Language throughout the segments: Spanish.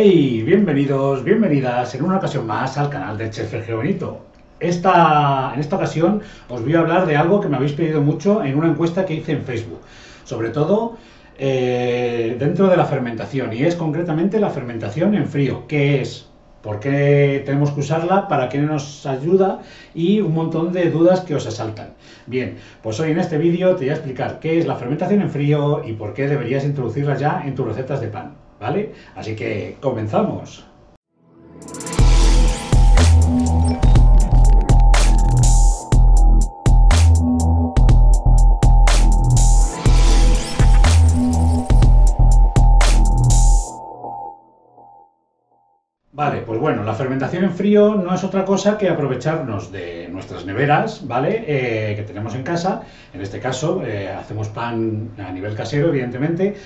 Hey, bienvenidos, bienvenidas en una ocasión más al canal de Chef Benito. Esta, en esta ocasión os voy a hablar de algo que me habéis pedido mucho en una encuesta que hice en Facebook, sobre todo eh, dentro de la fermentación, y es concretamente la fermentación en frío. ¿Qué es? ¿Por qué tenemos que usarla? ¿Para qué nos ayuda? Y un montón de dudas que os asaltan. Bien, pues hoy en este vídeo te voy a explicar qué es la fermentación en frío y por qué deberías introducirla ya en tus recetas de pan. ¿Vale? Así que comenzamos. Vale, pues bueno, la fermentación en frío no es otra cosa que aprovecharnos de nuestras neveras, ¿vale? Eh, que tenemos en casa. En este caso, eh, hacemos pan a nivel casero, evidentemente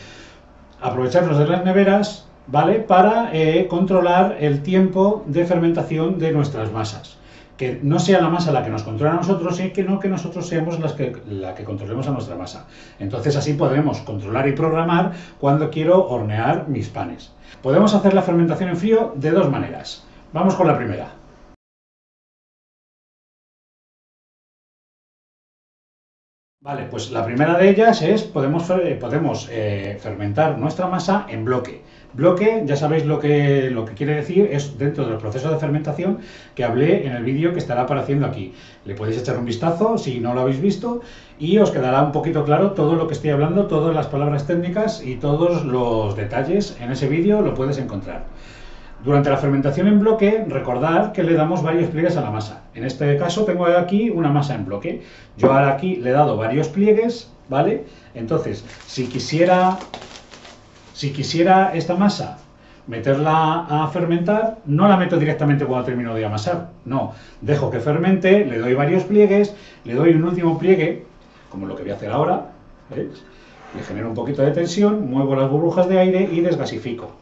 aprovecharnos de las neveras, ¿vale? Para eh, controlar el tiempo de fermentación de nuestras masas. Que no sea la masa la que nos controla a nosotros y que no que nosotros seamos las que, la que controlemos a nuestra masa. Entonces así podremos controlar y programar cuando quiero hornear mis panes. Podemos hacer la fermentación en frío de dos maneras. Vamos con la primera. Vale, pues la primera de ellas es, podemos, podemos eh, fermentar nuestra masa en bloque. Bloque, ya sabéis lo que, lo que quiere decir, es dentro del proceso de fermentación que hablé en el vídeo que estará apareciendo aquí. Le podéis echar un vistazo si no lo habéis visto y os quedará un poquito claro todo lo que estoy hablando, todas las palabras técnicas y todos los detalles en ese vídeo lo puedes encontrar. Durante la fermentación en bloque, recordad que le damos varios pliegues a la masa. En este caso tengo aquí una masa en bloque. Yo ahora aquí le he dado varios pliegues, ¿vale? Entonces, si quisiera, si quisiera esta masa meterla a fermentar, no la meto directamente cuando termino de amasar, no, dejo que fermente, le doy varios pliegues, le doy un último pliegue, como lo que voy a hacer ahora, ¿veis? Le genero un poquito de tensión, muevo las burbujas de aire y desgasifico.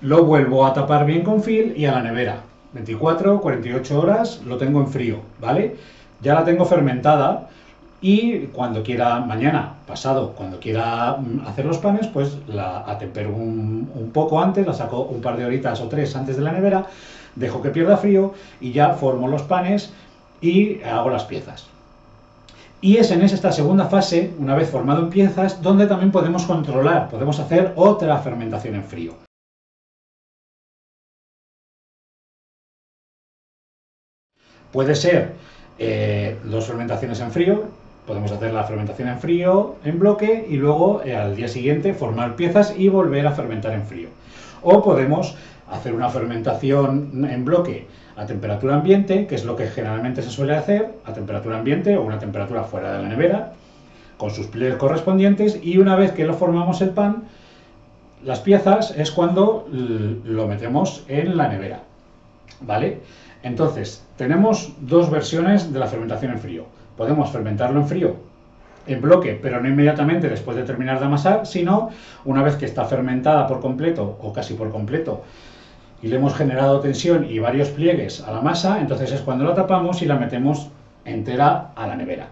Lo vuelvo a tapar bien con fil y a la nevera. 24, 48 horas lo tengo en frío, ¿vale? Ya la tengo fermentada y cuando quiera, mañana, pasado, cuando quiera mm, hacer los panes, pues la atempero un, un poco antes, la saco un par de horitas o tres antes de la nevera, dejo que pierda frío y ya formo los panes y hago las piezas. Y es en esta segunda fase, una vez formado en piezas, donde también podemos controlar, podemos hacer otra fermentación en frío. Puede ser eh, dos fermentaciones en frío, podemos hacer la fermentación en frío, en bloque, y luego eh, al día siguiente formar piezas y volver a fermentar en frío. O podemos hacer una fermentación en bloque a temperatura ambiente, que es lo que generalmente se suele hacer, a temperatura ambiente o una temperatura fuera de la nevera, con sus pliegues correspondientes, y una vez que lo formamos el pan, las piezas es cuando lo metemos en la nevera. ¿Vale? Entonces, tenemos dos versiones de la fermentación en frío. Podemos fermentarlo en frío en bloque, pero no inmediatamente después de terminar de amasar, sino una vez que está fermentada por completo o casi por completo y le hemos generado tensión y varios pliegues a la masa, entonces es cuando la tapamos y la metemos entera a la nevera.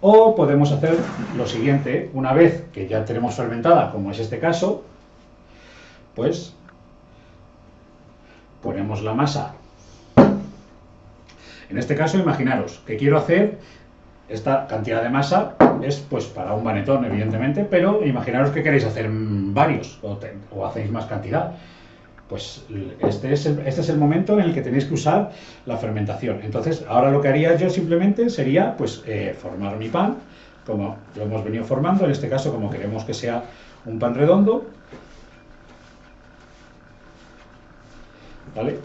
O podemos hacer lo siguiente, una vez que ya tenemos fermentada, como es este caso, pues ponemos la masa en este caso, imaginaros que quiero hacer esta cantidad de masa, es pues para un banetón, evidentemente, pero imaginaros que queréis hacer varios o, hacéis más cantidad. Pues este es, el, este es el momento en el que tenéis que usar la fermentación. Entonces, ahora lo que haría yo simplemente sería pues eh, formar mi pan, como lo hemos venido formando, en este caso como queremos que sea un pan redondo. ¿Vale?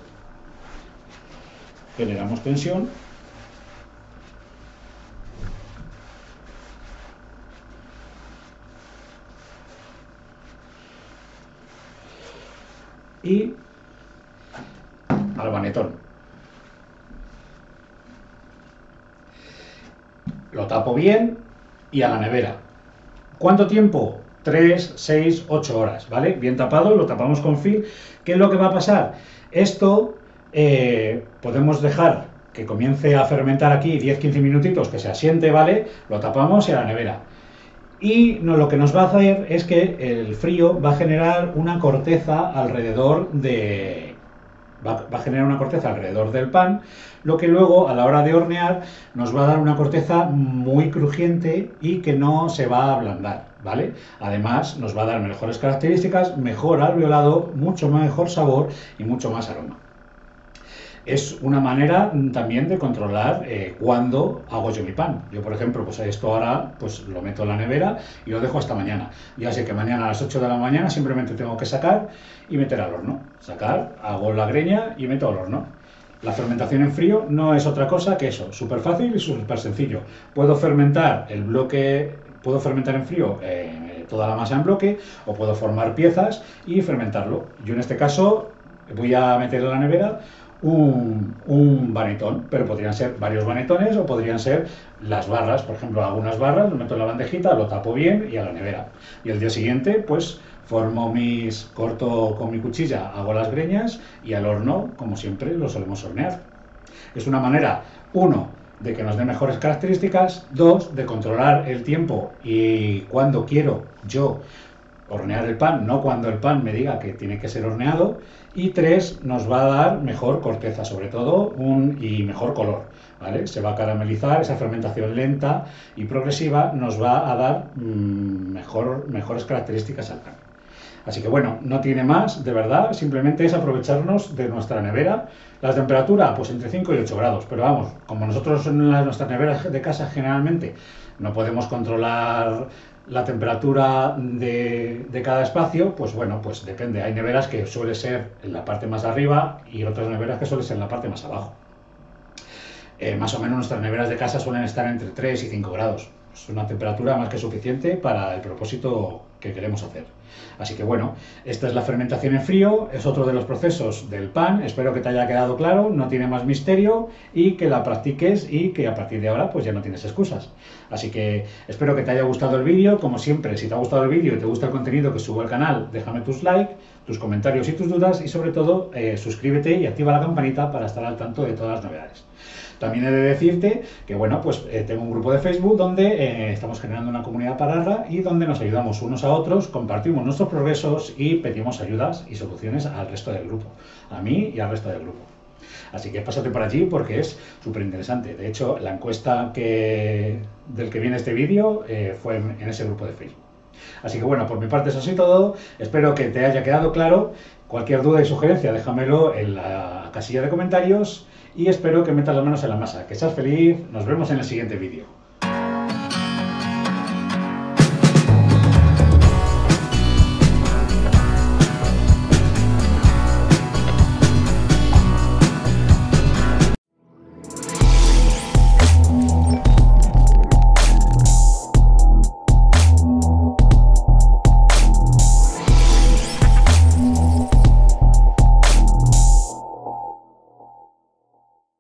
Generamos tensión y al banetón. Lo tapo bien y a la nevera. ¿Cuánto tiempo? 3, 6, 8 horas, ¿vale? Bien tapado, lo tapamos con film. ¿Qué es lo que va a pasar? Esto eh, podemos dejar que comience a fermentar aquí 10-15 minutitos, que se asiente, ¿vale? Lo tapamos y a la nevera. Y lo que nos va a hacer es que el frío va a generar una corteza alrededor de, va, a generar una corteza alrededor del pan, lo que luego a la hora de hornear nos va a dar una corteza muy crujiente y que no se va a ablandar, ¿vale? Además nos va a dar mejores características, mejor alveolado, mucho mejor sabor y mucho más aroma es una manera también de controlar eh, cuándo hago yo mi pan. Yo, por ejemplo, pues esto ahora pues lo meto en la nevera y lo dejo hasta mañana. Ya sé que mañana a las 8 de la mañana simplemente tengo que sacar y meter al horno. Sacar, hago la greña y meto al horno. La fermentación en frío no es otra cosa que eso, súper fácil y súper sencillo. Puedo fermentar el bloque, puedo fermentar en frío eh, toda la masa en bloque o puedo formar piezas y fermentarlo. Yo en este caso voy a meter en la nevera un, un, banetón, pero podrían ser varios banetones o podrían ser las barras, por ejemplo, algunas barras, lo meto en la bandejita, lo tapo bien y a la nevera. Y el día siguiente, pues formo mis, corto con mi cuchilla, hago las greñas y al horno, como siempre, lo solemos hornear. Es una manera, uno, de que nos dé mejores características, dos, de controlar el tiempo y cuando quiero yo hornear el pan, no cuando el pan me diga que tiene que ser horneado. Y tres, nos va a dar mejor corteza, sobre todo, un, y mejor color. ¿vale? Se va a caramelizar, esa fermentación lenta y progresiva nos va a dar mm, mejor, mejores características al pan. Así que bueno, no tiene más, de verdad, simplemente es aprovecharnos de nuestra nevera. La temperatura, pues entre 5 y 8 grados, pero vamos, como nosotros en nuestras neveras de casa generalmente no podemos controlar la temperatura de, cada espacio, pues bueno, pues depende. Hay neveras que suele ser en la parte más arriba y otras neveras que suele ser en la parte más abajo. Eh, más o menos nuestras neveras de casa suelen estar entre 3 y 5 grados. Es una temperatura más que suficiente para el propósito que queremos hacer. Así que bueno, esta es la fermentación en frío, es otro de los procesos del pan, espero que te haya quedado claro, no tiene más misterio y que la practiques y que a partir de ahora pues ya no tienes excusas. Así que espero que te haya gustado el vídeo, como siempre, si te ha gustado el vídeo y te gusta el contenido que subo al canal, déjame tus likes, tus comentarios y tus dudas y sobre todo eh, suscríbete y activa la campanita para estar al tanto de todas las novedades. También he de decirte que, bueno, pues eh, tengo un grupo de Facebook donde eh, estamos generando una comunidad pararra y donde nos ayudamos unos a otros, compartimos nuestros progresos y pedimos ayudas y soluciones al resto del grupo, a mí y al resto del grupo. Así que pásate por allí porque es súper interesante. De hecho, la encuesta del que viene este vídeo eh, fue en, ese grupo de Facebook. Así que bueno, por mi parte eso sido todo. Espero que te haya quedado claro. Cualquier duda y sugerencia déjamelo en la casilla de comentarios y espero que metas las manos en la masa. Que seas feliz, nos vemos en el siguiente vídeo.